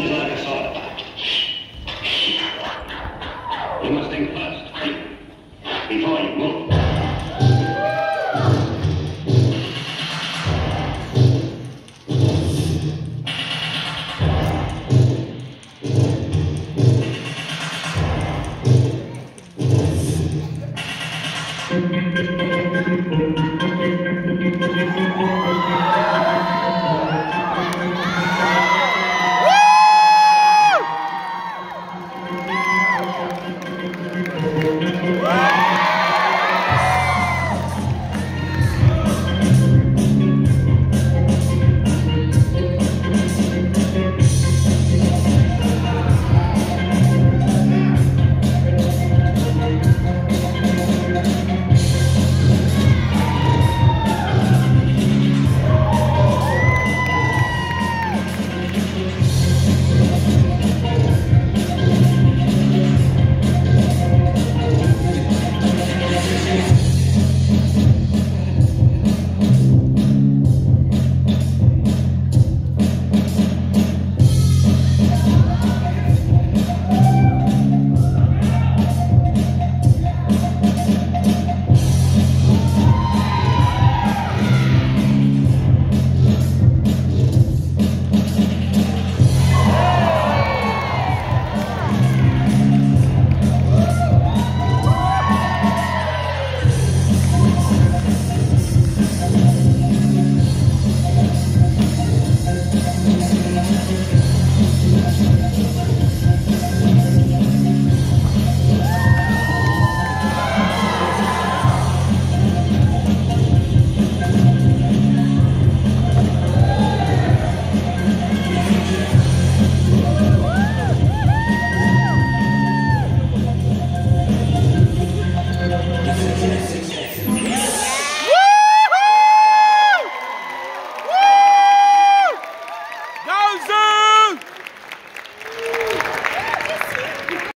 Yeah.